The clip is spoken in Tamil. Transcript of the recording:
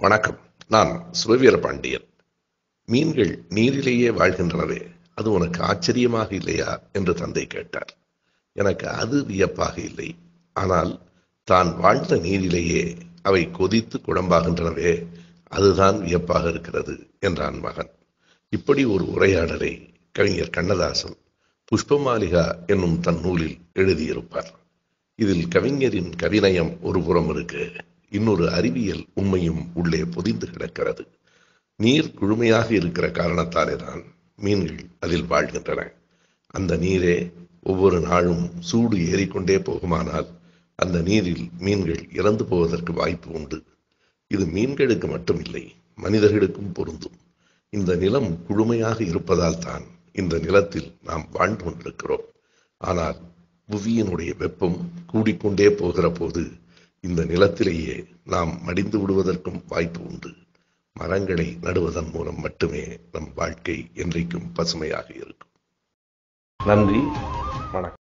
வணக்கம். நான் சுரவீர பாண்டியன் மீன்கள் நீரிலேயே வாழ்கின்றனவே அது உனக்கு ஆச்சரியமாக இல்லையா? என்று தந்தை கேட்டார். எனக்கு அது வியப்பாக இல்லை. ஆனால் தான் வாழ்ந்த நீரிலேயே அவை கொதித்து குழம்பாகின்றனவே அதுதான் வியப்பாக இருக்கிறது என்றான் மகன். இப்படி ஒரு உரையாடலை கவிஞர் கண்ணதாசன் புஷ்பமாலிகா என்னும் தன் நூலில் எழுதியிருப்பார். இதில் கவிஞரின் கவிநயம் ஒரு புறம் இருக்கு. இன்னொரு அறிவியல் உண்மையும் உள்ளே பொதிந்து கிடக்கிறது. நீர் குழுமையாக இருக்கிற காரணத்தாலே தான் மீன்கள் அதில் வாழ்கின்றன. அந்த நீரே ஒவ்வொரு நாளும் சூடு ஏறிக்கொண்டே போகுமானால் அந்த நீரில் மீன்கள் இறந்து போவதற்கு வாய்ப்பு உண்டு. இது மீன்களுக்கு மட்டுமில்லை மனிதர்களுக்கும் பொருந்தும். இந்த நிலம் குழுமையாக இருப்பதால் தான் இந்த நிலத்தில் நாம் வாழ்ந்து கொண்டிருக்கிறோம். ஆனால் புவியினுடைய வெப்பம் கூடிக்கொண்டே போகிற போது இந்த நிலத்திலேயே நாம் மடிந்து விடுவதற்கும் வாய்ப்பு உண்டு. மரங்களை நடுவதன் மூலம் மட்டுமே நம் வாழ்க்கை என்றைக்கும் பசுமையாக இருக்கும். நன்றி. வணக்கம்.